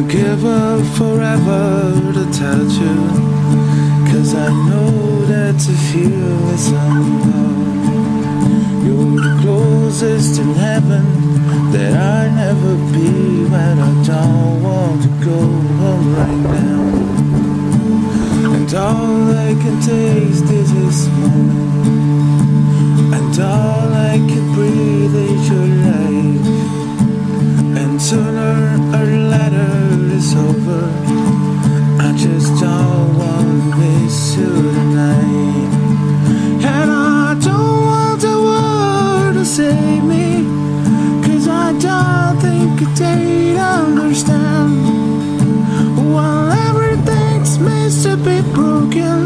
give up forever to touch you. Cause I know that to feel is somehow. You're the closest in heaven that I'll never be, but I don't want to go home right now. And all I can taste is this moment, and all I can breathe is your light. And sooner or later it's over. I just don't want to miss tonight. And I don't want the world to save me. Cause I don't think they'd understand. While everything's meant to be broken,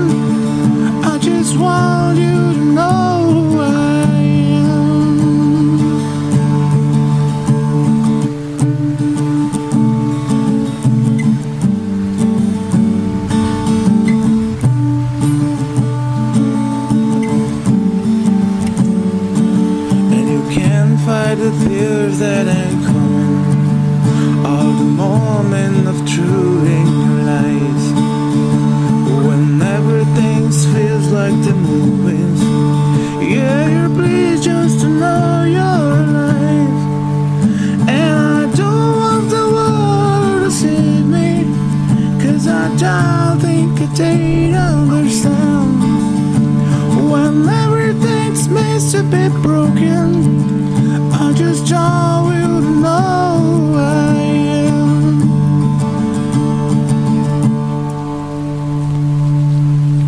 I just want you fight the fears that ain't coming. All the moment of truth in your. When everything feels like the moving. Yeah, you're pleased just to know you're alive. And I don't want the world to see me. Cause I don't think they'd understand. When everything's meant to be broken, just know I